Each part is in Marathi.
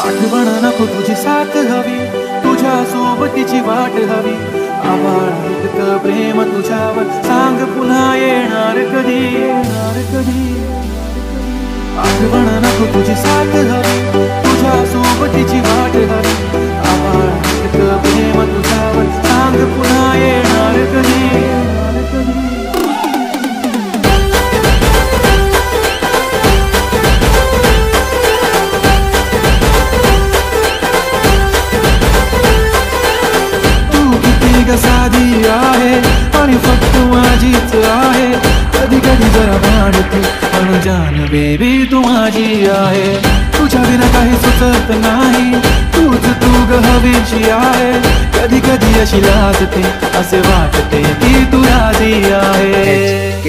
आठवण नको तुझी साथ हवी तुझ्या सोबतीची वाट हवी. आभाळ इतकं प्रेम तुझ्यावर सांग पुन्हा येणार कधी येणार कधी. आठवण नको तुझी साथ हवी जान बेबी तू माझी आहे. तुझ्या विना काही सुचत नाही. तूच तू ग आहे. कधी कधी अशी लाजते असे वाटते की तू राजी आहे.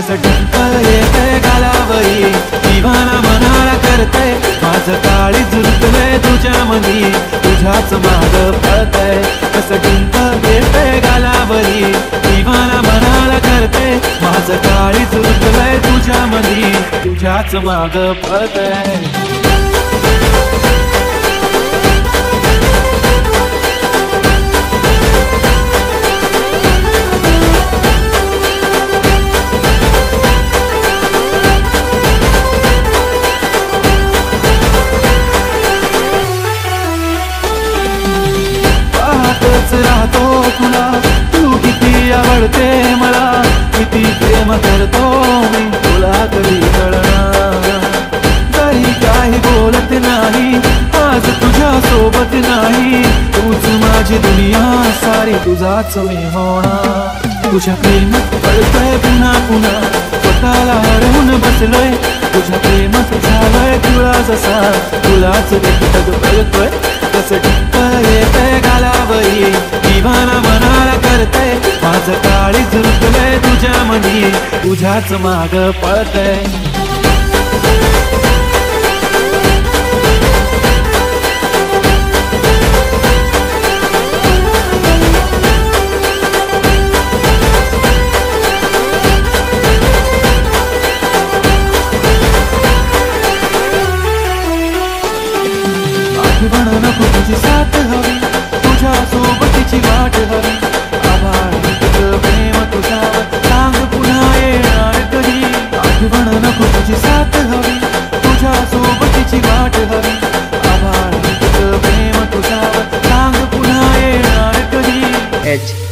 कसं टंकल येते गालावरी. दिवाना मनाला करते माझं काळी झुलतलंय तुझ्या मनी. तुझ्याच माग पळतय कसं टंकल येते गालावरी. दिवाना मनाला करते माझं काळी झुलतलंय तुझ्या मनी. तुझ्याच माग पळतय. सोबत नाही. तूच माझी दुनिया सारी तुझाच मी होणार तुझ्या प्रेमात कळतय पुन्हा पुन्हा. स्वतःला हरवून बसलोय. तुझ्या प्रेमात झालोय तुला जसा. तुलाच देखत कळतोय कसं टिक्कर येतंय गालावरी. दिवाना मनाला करतय. माझं काळी झुरकलंय तुझ्या मनी. तुझ्याच माग पळतय.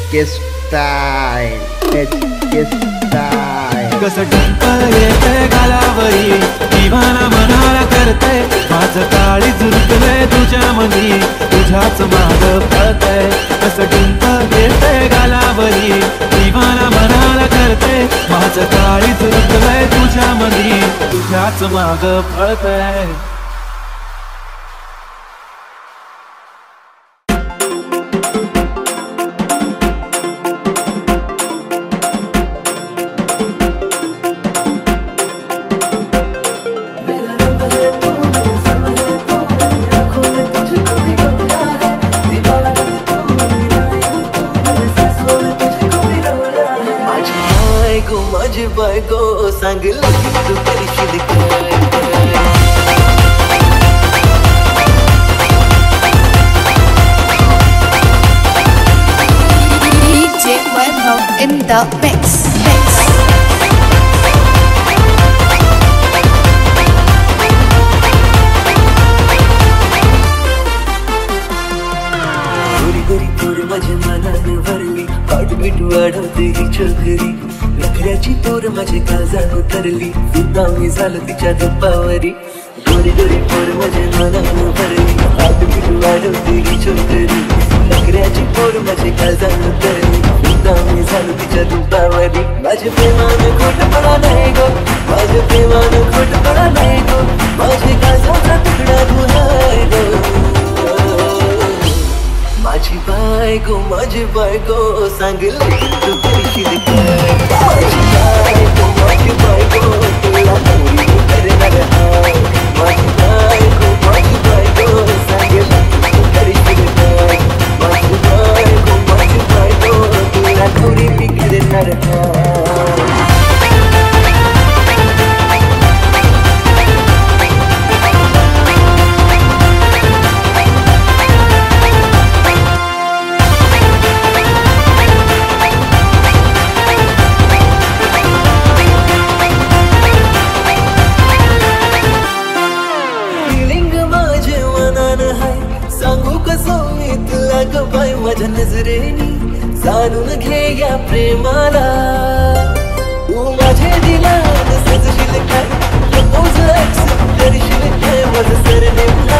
HK style. HK style. कसं टंकल येते गालावरी दिवाना मनाला करते माझं काळी झुरकलंय तुझ्या मनी तुझ्याच माग पळतय कसं टंकल येते गालावरी दिवाना मनाला करते माझं काळी झुरकलंय तुझ्या मनी तुझ्याच माग पळतय ही चोकरी नखऱ्याची तोर माझे काळजात उतरली सुद्धा मी झालं तिच्या गप्पावरी गोरी गोरी तोर माझ्या मनानं भरली बायको माझी बायको सांगली. तू करशील बायको माझी बायको तुला करणार नजरेनी जाणून घे या प्रेमाला. तू माझे दिला सजशील काय प्रपोज करशील काय माझं सर नेमला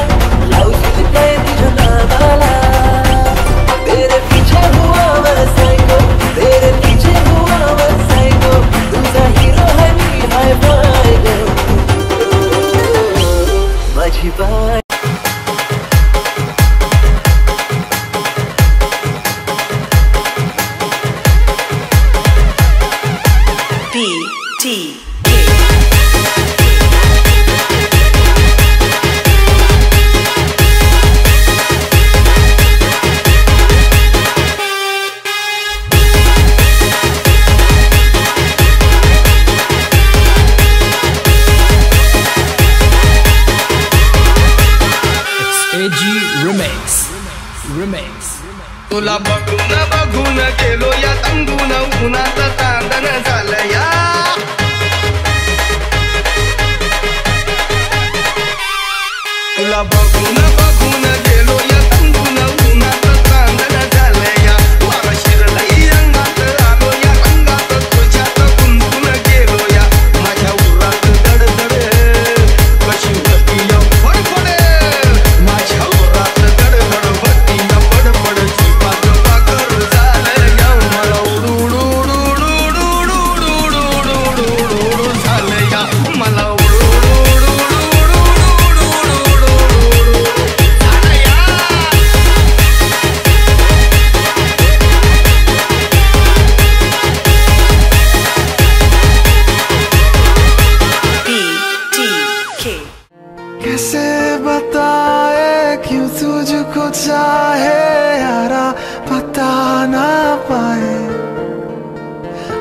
केलो या तंगून उन्हात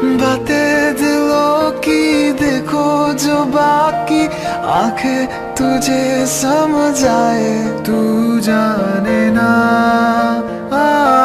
बातें दिलों की देखो जो बाकी आंखें तुझे समझ आए तू जाने ना। आ।